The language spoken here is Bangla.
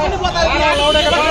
బండి పోలే అడిగాను